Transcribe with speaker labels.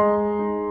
Speaker 1: Música